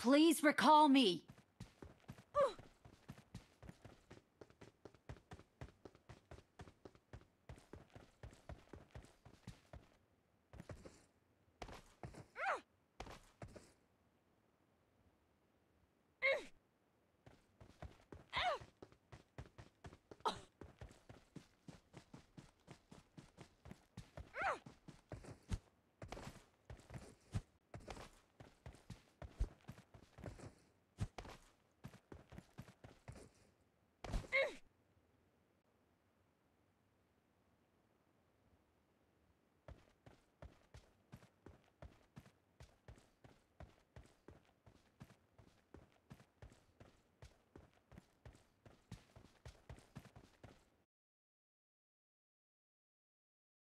Please recall me.